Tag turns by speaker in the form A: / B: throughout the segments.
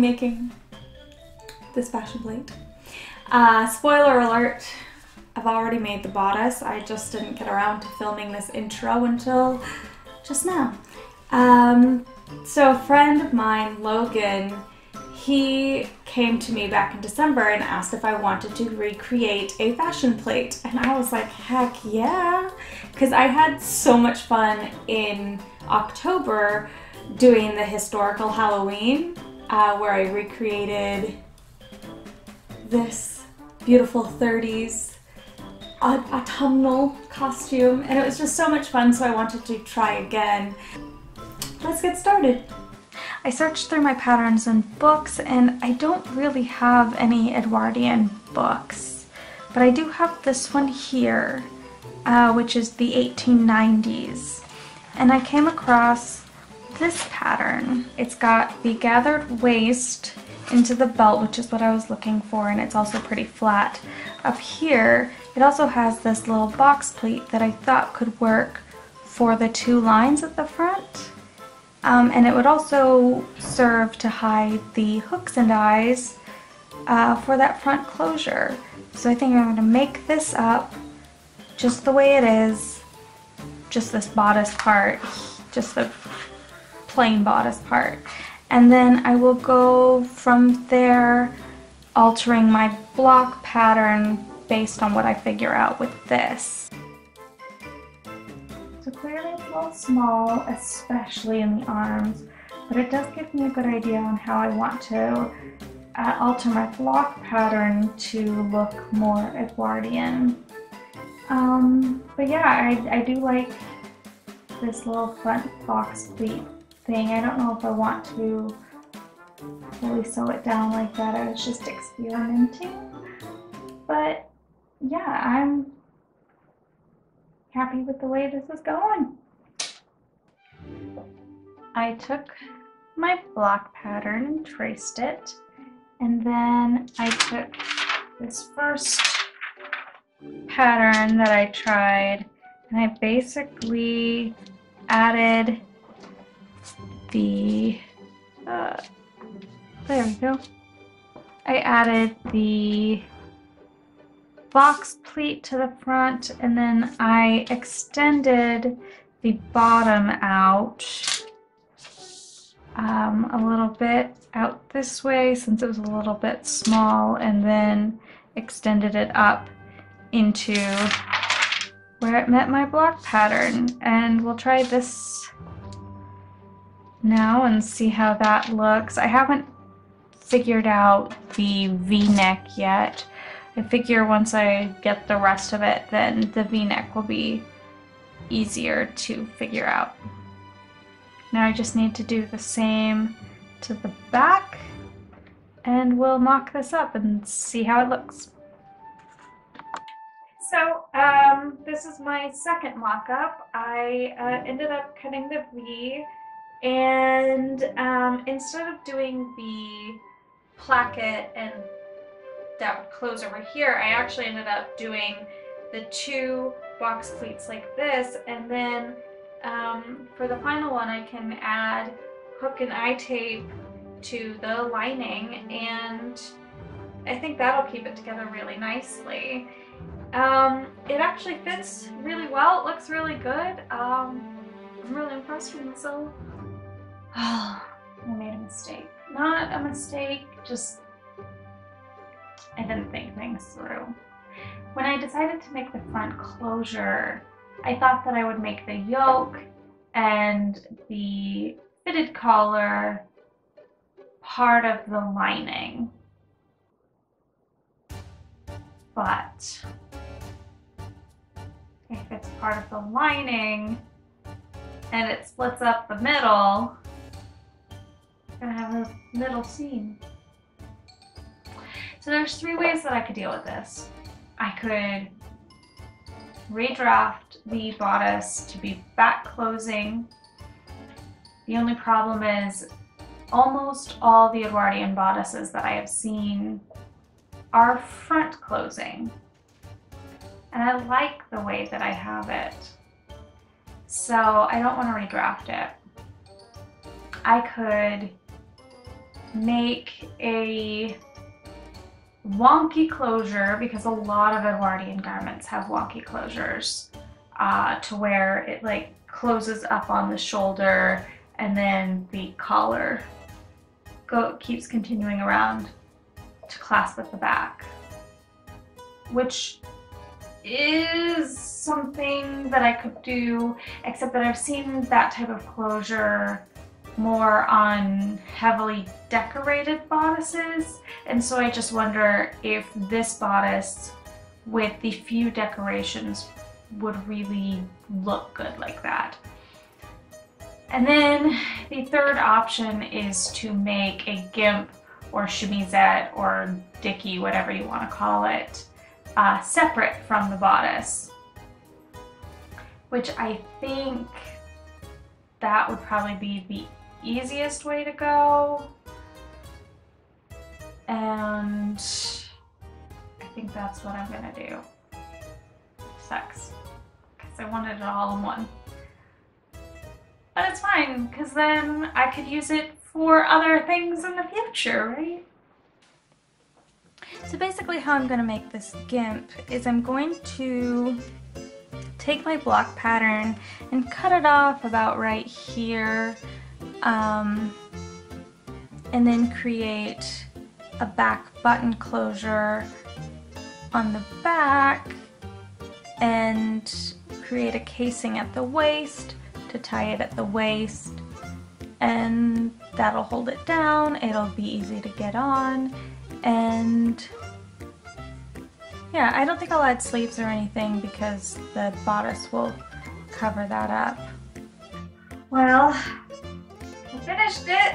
A: making this fashion plate. Uh, spoiler alert, I've already made the bodice. I just didn't get around to filming this intro until just now. Um, so a friend of mine, Logan, he came to me back in December and asked if I wanted to recreate a fashion plate. And I was like, heck yeah. Because I had so much fun in October doing the historical Halloween uh, where I recreated this beautiful 30s autumnal costume and it was just so much fun so I wanted to try again. Let's get started. I searched through my patterns and books and I don't really have any Edwardian books but I do have this one here uh, which is the 1890s and I came across this pattern. It's got the gathered waist into the belt, which is what I was looking for, and it's also pretty flat. Up here, it also has this little box pleat that I thought could work for the two lines at the front. Um, and it would also serve to hide the hooks and eyes uh, for that front closure. So I think I'm going to make this up just the way it is, just this bodice part, just the plain bodice part. And then I will go from there altering my block pattern based on what I figure out with this. So clearly it's a little small, especially in the arms, but it does give me a good idea on how I want to uh, alter my block pattern to look more Edwardian. Um, but yeah, I, I do like this little front box pleat thing. I don't know if I want to fully sew it down like that. I was just experimenting. But yeah, I'm happy with the way this is going. I took my block pattern and traced it. And then I took this first pattern that I tried and I basically added the, uh, there we go. I added the box pleat to the front and then I extended the bottom out um, a little bit out this way since it was a little bit small and then extended it up into where it met my block pattern and we'll try this now and see how that looks. I haven't figured out the v-neck yet. I figure once I get the rest of it then the v-neck will be easier to figure out. Now I just need to do the same to the back and we'll mock this up and see how it looks. So um, this is my second mock-up. I uh, ended up cutting the V and um, instead of doing the placket and that would close over here, I actually ended up doing the two box pleats like this and then um, for the final one I can add hook and eye tape to the lining and I think that'll keep it together really nicely. Um, it actually fits really well. It looks really good. Um, I'm really impressed with myself. Oh, I made a mistake. Not a mistake, just I didn't think things through. When I decided to make the front closure, I thought that I would make the yoke and the fitted collar part of the lining. But if it's part of the lining and it splits up the middle, gonna have a little seam. So there's three ways that I could deal with this. I could redraft the bodice to be back closing. The only problem is almost all the Edwardian bodices that I have seen are front closing and I like the way that I have it. So I don't want to redraft it. I could make a wonky closure because a lot of Edwardian garments have wonky closures uh, to where it like closes up on the shoulder and then the collar go keeps continuing around to clasp at the back. Which is something that I could do except that I've seen that type of closure more on heavily decorated bodices and so I just wonder if this bodice with the few decorations would really look good like that. And then the third option is to make a guimpe or chemisette or dicky, whatever you want to call it, uh, separate from the bodice. Which I think that would probably be the easiest way to go. And I think that's what I'm gonna do. Sucks. Because I wanted it all in one. But it's fine, because then I could use it for other things in the future, right? So basically how I'm going to make this guimpe is I'm going to take my block pattern and cut it off about right here um, and then create a back button closure on the back and create a casing at the waist to tie it at the waist. And that'll hold it down. It'll be easy to get on. And yeah I don't think I'll add sleeves or anything because the bodice will cover that up. Well finished it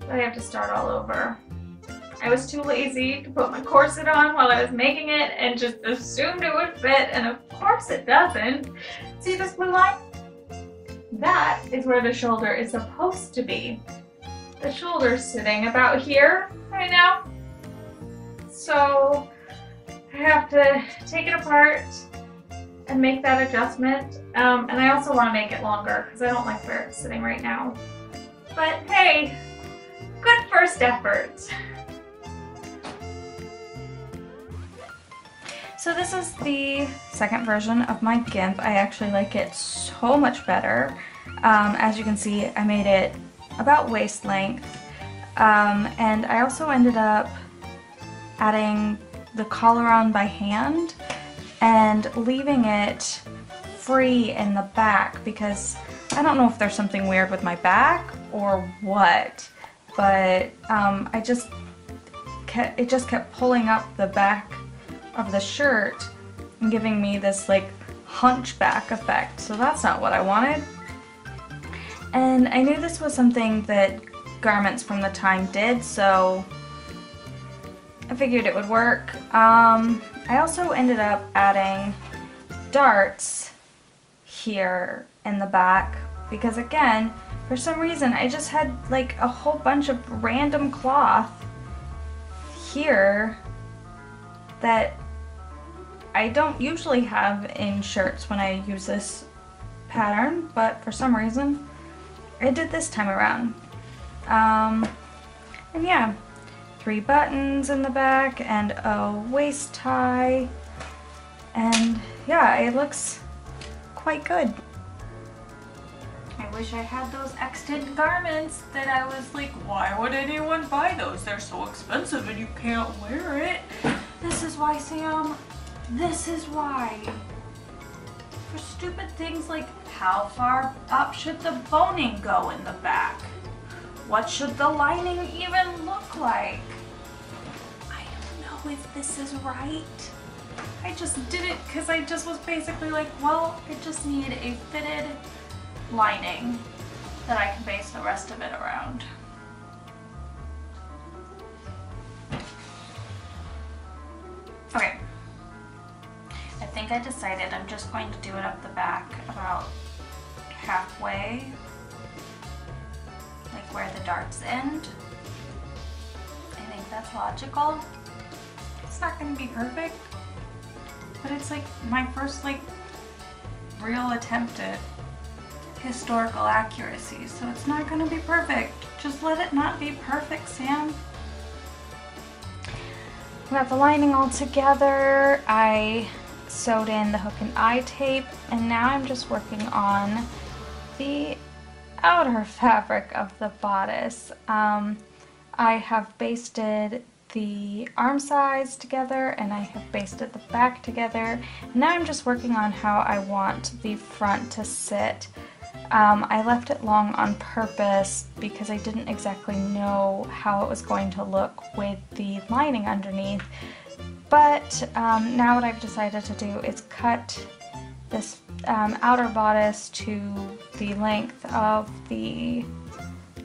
A: but I have to start all over I was too lazy to put my corset on while I was making it and just assumed it would fit and of course it doesn't. See this blue line? That is where the shoulder is supposed to be. The shoulder's sitting about here right now. So I have to take it apart and make that adjustment. Um, and I also want to make it longer because I don't like where it's sitting right now. But hey, good first effort. So this is the second version of my guimpe. I actually like it so much better. Um, as you can see, I made it about waist length. Um, and I also ended up adding the collar on by hand and leaving it free in the back because I don't know if there's something weird with my back or what, but um, I just kept, it just kept pulling up the back of the shirt and giving me this like hunchback effect. So that's not what I wanted. And I knew this was something that garments from the time did, so I figured it would work. Um, I also ended up adding darts here in the back because again, for some reason I just had like a whole bunch of random cloth here that I don't usually have in shirts when I use this pattern, but for some reason I did this time around. Um, and yeah, three buttons in the back and a waist tie. And yeah, it looks quite good. I wish I had those extant garments that I was like, why would anyone buy those? They're so expensive and you can't wear it. This is why, Sam, this is why. For stupid things like how far up should the boning go in the back? What should the lining even look like? I don't know if this is right. I just did it because I just was basically like, well, I just need a fitted lining that I can base the rest of it around. Okay, I think I decided I'm just going to do it up the back about halfway, where the darts end. I think that's logical. It's not to be perfect, but it's like my first like real attempt at historical accuracy, so it's not gonna be perfect. Just let it not be perfect, Sam. We got the lining all together. I sewed in the hook and eye tape, and now I'm just working on the outer fabric of the bodice. Um, I have basted the arm sides together and I have basted the back together. Now I'm just working on how I want the front to sit. Um, I left it long on purpose because I didn't exactly know how it was going to look with the lining underneath. But um, now what I've decided to do is cut this um, outer bodice to the length of the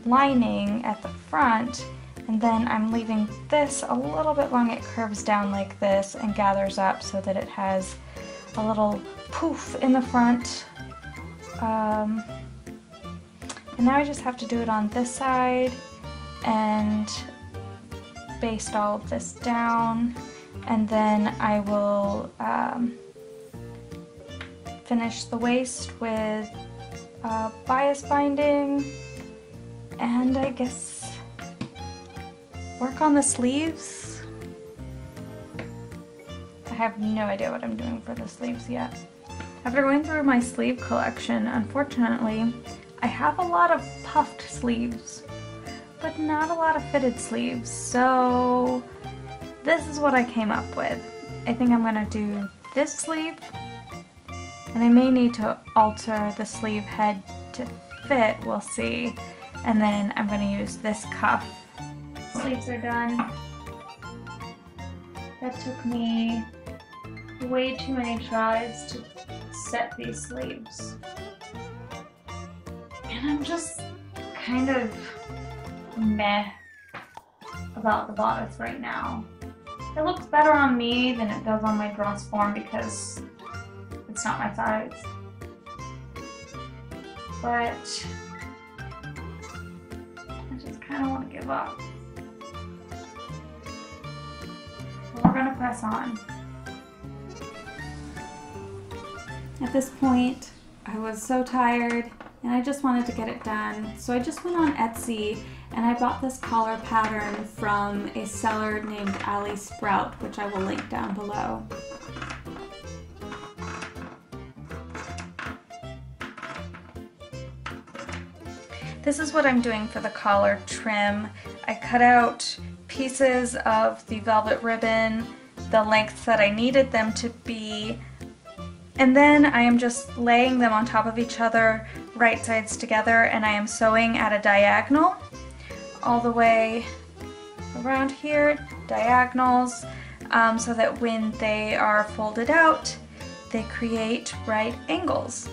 A: lining at the front and then I'm leaving this a little bit long. It curves down like this and gathers up so that it has a little poof in the front. Um, and now I just have to do it on this side and baste all of this down and then I will um, finish the waist with uh, bias binding and I guess work on the sleeves. I have no idea what I'm doing for the sleeves yet. After going through my sleeve collection, unfortunately, I have a lot of puffed sleeves, but not a lot of fitted sleeves, so this is what I came up with. I think I'm gonna do this sleeve, and I may need to alter the sleeve head to fit, we'll see, and then I'm gonna use this cuff sleeves are done. That took me way too many tries to set these sleeves. And I'm just kind of meh about the bodice right now. It looks better on me than it does on my dress form because it's not my size. But I just kind of want to give up. But we're gonna press on. At this point, I was so tired and I just wanted to get it done. So I just went on Etsy and I bought this collar pattern from a seller named Ali Sprout, which I will link down below. This is what I'm doing for the collar trim. I cut out pieces of the velvet ribbon the length that I needed them to be and then I am just laying them on top of each other right sides together and I am sewing at a diagonal all the way around here diagonals um, so that when they are folded out they create right angles.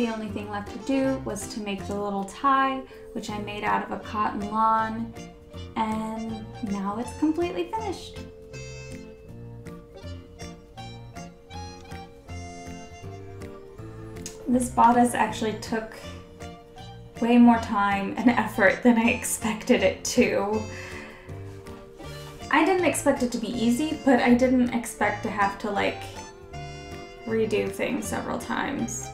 A: The only thing left to do was to make the little tie, which I made out of a cotton lawn, and now it's completely finished. This bodice actually took way more time and effort than I expected it to. I didn't expect it to be easy, but I didn't expect to have to like redo things several times.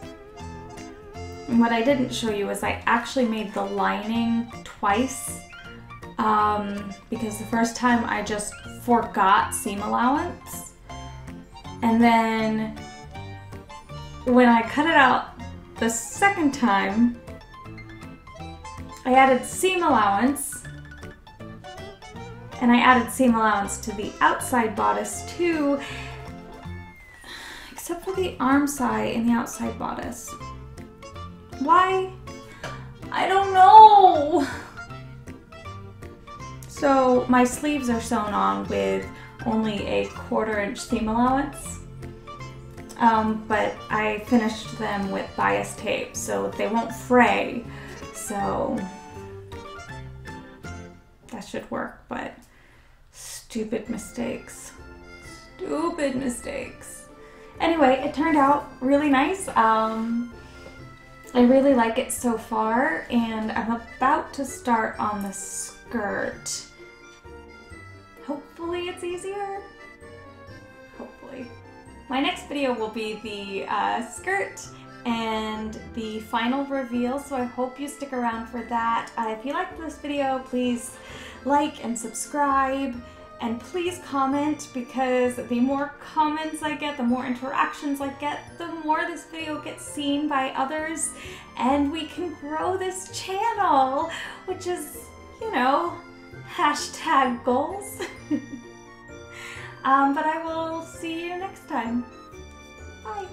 A: What I didn't show you is I actually made the lining twice um, because the first time I just forgot seam allowance and then when I cut it out the second time I added seam allowance and I added seam allowance to the outside bodice too except for the armscye and the outside bodice. Why? I don't know. So my sleeves are sewn on with only a quarter inch seam allowance. Um, but I finished them with bias tape so they won't fray. So that should work, but stupid mistakes. Stupid mistakes. Anyway, it turned out really nice. Um, I really like it so far and I'm about to start on the skirt. Hopefully it's easier. Hopefully. My next video will be the uh, skirt and the final reveal, so I hope you stick around for that. Uh, if you liked this video, please like and subscribe and please comment because the more comments I get, the more interactions I get, the more this video gets seen by others and we can grow this channel, which is, you know, hashtag goals. um, but I will see you next time. Bye.